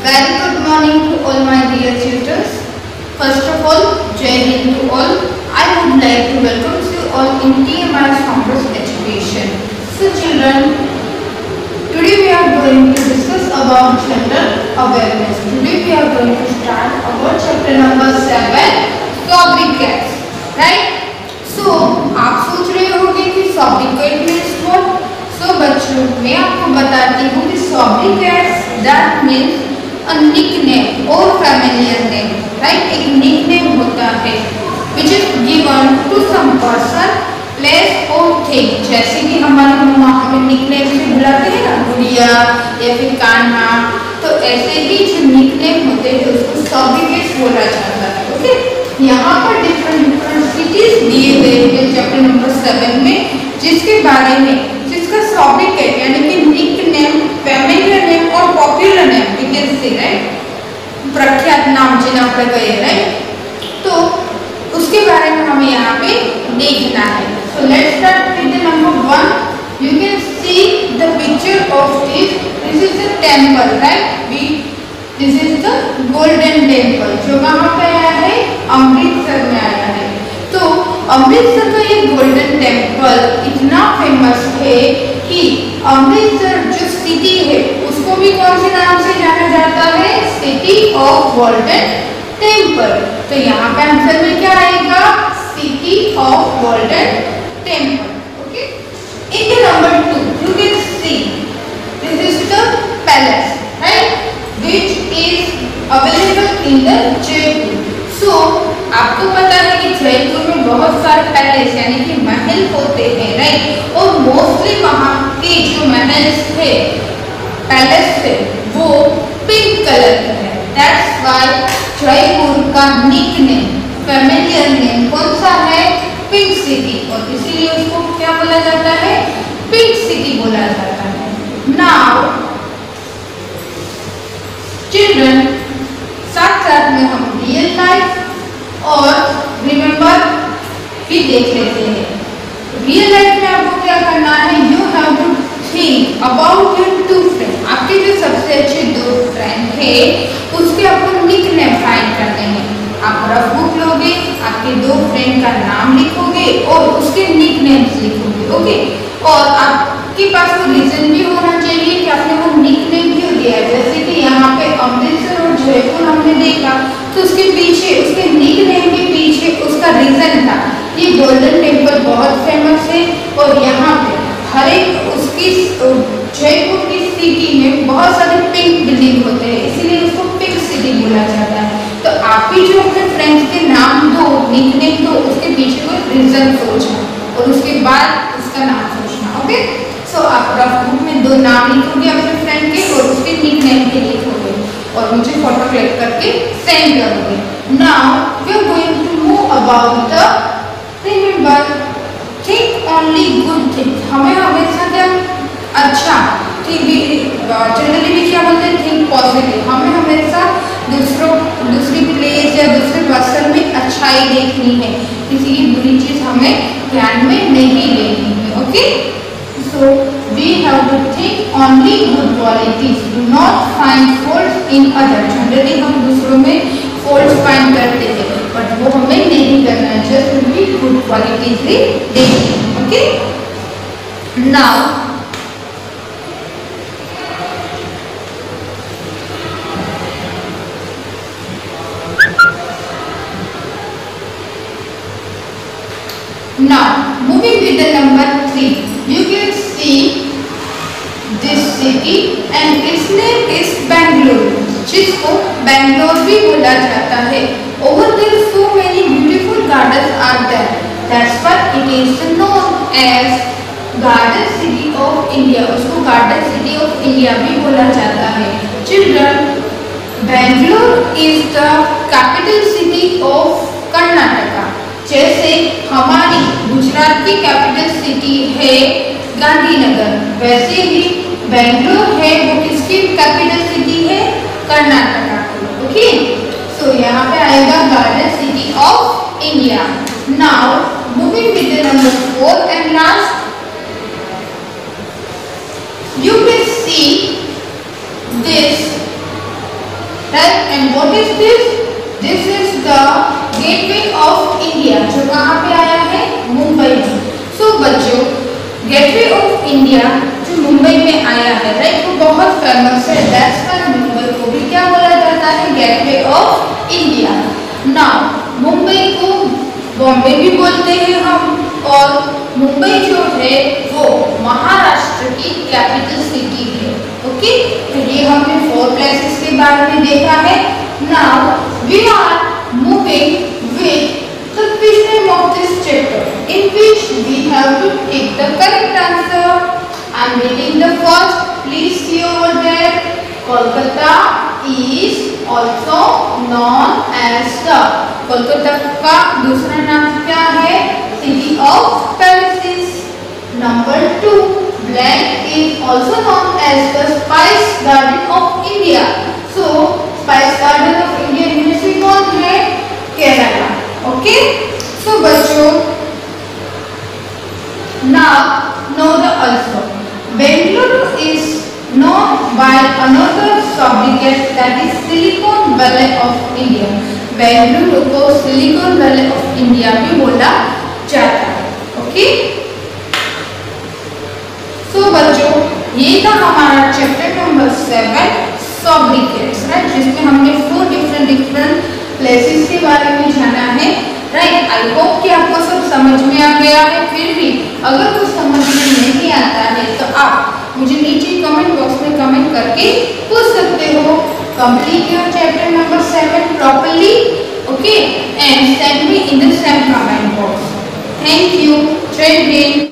Very good morning to all my dear tutors. First of all, Jai Hind to all. I would like to welcome you all in TMI Campus Education. So children, today we are going to discuss about gender awareness. Today we are going to start about chapter number 7, Copycats. Right? So, आप सोच रहे होंगे कि Copycat means what? So बच्चों, मैं आपको बताती हूँ कि Copycats that means a nickname or familiar name. Right? एक nickname होता है which is given to some person, place or thing. जैसे कि हमारी मम्मा हमें निकनेम से बुलाते हैं ना गुड़िया या फिर कान्हा तो ऐसे ही जो निकनेम होते हैं उसको सॉबिकेट्स बोला जाता है ओके यहाँ पर डिफरेंट डिफरेंट सिटीज़ दिए गए हैं चैप्टर नंबर सेवन में जिसके बारे में जिसका सॉबिकेट यानी कि फैमिलियर नेम और popular name we can say right प्रख्यात बढ़ गए राइट तो उसके बारे में हमें यहाँ पे देखना है। So let's start with the number one you can see the picture of this this is the temple right B this is the golden temple जो कहाँ पे आया है, अमृतसर में आया है। तो अमृतसर का ये गोल्डन टेंपल इतना फ़ेमस है कि अमृतसर जो सिटी है, उसको भी कौन से नाम से जाना जाता है? सिटी ऑफ़ गोल्डन टेंपल तो यहाँ पे आंसर में क्या आएगा? City of golden temple okay in number two you can see this is the palace right which is available in the Jaipur so आपको पता है कि जयपुर में बहुत सारे पैलेस यानी कि महल होते हैं राइट और मोस्टली वहाँ के जो महल थे पैलेस थे, वो पिंक कलर के हैं. दैट्स व्हाई जयपुर का निकनेम फैमिलियर नेम कौन सा है? पिंक सिटी और इसीलिए उसको क्या बोला जाता है? पिंक सिटी बोला जाता है। नाउ चिल्ड्रन साथ साथ में हम रियल लाइफ और रिमेम्बर भी देख लेते हैं। रियल लाइफ में आपको क्या करना है? You have to think about your two friend आपके जो सबसे अच्छे दो फ्रेंड थे उसके आपको निकनेम फाइंड करने हैं आप बुक लोगे, आपके दो फ्रेंड का नाम लिखोगे और उसके निक नेम्स लिखोगे ओके और आपके पास वो रीजन भी होना चाहिए कि आपने वो निक नेम क्यों दिया है? जैसे कि यहाँ पे अमृतसर और जयपुर हमने देखा तो उसके पीछे, उसके निक नेम के पीछे उसका रीजन था। ये गोल्डन टेंपल बहुत फ़ेमस है और यहाँ पे हर एक उसकी, जयपुर की सिटी में बहुत सारे पिंक बिल्डिंग होते हैं, इसीलिए उसको पिंक सिटी बोला जाता है। तो आप भी जो अपने फ्रेंड्स के नाम दो निकनेम दो, उसके पीछे कोई रीजन सोचना और उसके बाद उसका नाम सोचना ओके सो आप रफ बुक में दो नाम लिखोगे अपने फ्रेंड के और उसके निकनेम के लिखोगे और मुझे फ़ोटो क्लिक करके सेंड करोगे। Now we are going to move about the remember think only good thing हमें हमेशा क्या? अच्छा। ठीक जनरली भी क्या बोलते हैं? थिंक पॉजिटिव हमें हमेशा दूसरों, दूसरी प्लेस या दूसरे पर्सन में अच्छाई देखनी है। किसी की बुरी चीज़ हमें ध्यान में नहीं लेनी है okay so we have to think only good qualities do not find fault in other generally हम दूसरों में फॉल्ट फाइंड करते हैं बट वो हमें नहीं करना है। जस्ट ओनली गुड क्वालिटीज ही देखनी okay now Now, moving with the number three, you can see this city and its name is Bangalore, जिसको बैंगलोर भी बोला जाता है Over there, so many beautiful gardens are there. That's why it is known as Garden City of India. उसको Garden City of India भी बोला जाता है Children, Bangalore is the capital city of Karnataka. जैसे हमारी गुजरात की कैपिटल सिटी है, गांधीनगर, वैसे ही बेंगलोर है, वो किसकी कैपिटल सिटी है? कर्नाटका ओके सो यहाँ पे आएगा garden city of India now moving with number four and last you can see this. And what is this this is the gateway of जो कहाँ पे आया है? मुंबई में। सो so, बच्चों गेटवे ऑफ़ इंडिया जो मुंबई में आया है राइट वो बहुत फ़ेमस है। दैट्स व्हाई मुंबई को भी क्या बोला जाता है? Gateway of India now Mumbai को बॉम्बे भी बोलते हैं हम और मुंबई जो है वो महाराष्ट्र की कैपिटल सिटी है। ओके तो ये हमने फोर प्लेसेस के बारे में देखा है। Now we are moving which we have to take the correct answer. I am reading the first. Please see over there. Kolkata is also known as the Kolkata का दूसरा नाम क्या है city of palaces number two black is also known as the spice garden of India so spice garden of India university कौन है Kerala okay so बच्चों now, know also. Bengaluru is known by another sobriquet that is Silicon Valley of India. Bengaluru को silicon valley of India भी बोला जाता है okay सो बच्चों, ये था हमारा chapter number seven sobriquets right जिसमें हमने फोर डिफरेंट डिफरेंट प्लेसेस के बारे में जाना है। राइट आई होप कि आपको सब समझ में आ गया है, फिर भी अगर कुछ समझ में नहीं आता है तो आप मुझे नीचे कमेंट बॉक्स में कमेंट करके पूछ सकते हो। Complete your chapter number seven properly okay and send me in the same comment box thank you trade gain